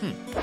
哼